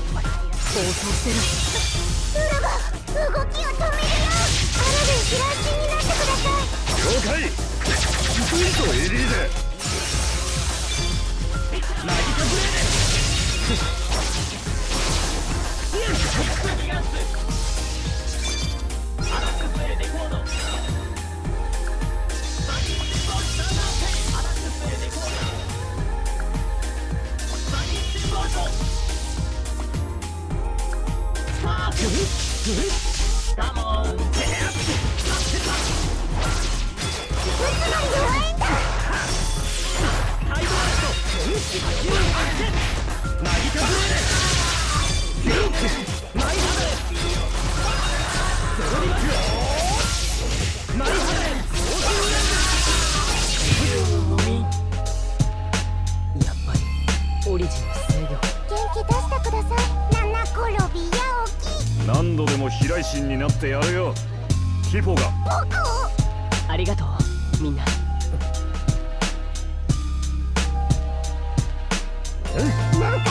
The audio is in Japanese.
暴走してるウルが動きを止めるよあらで平足になってください了解スイートエリーゼマジカブレーデンオリジン制御。元気出してください。何度でも飛来心になってやるよ。ヒポが。僕を。ありがとうみんな。うん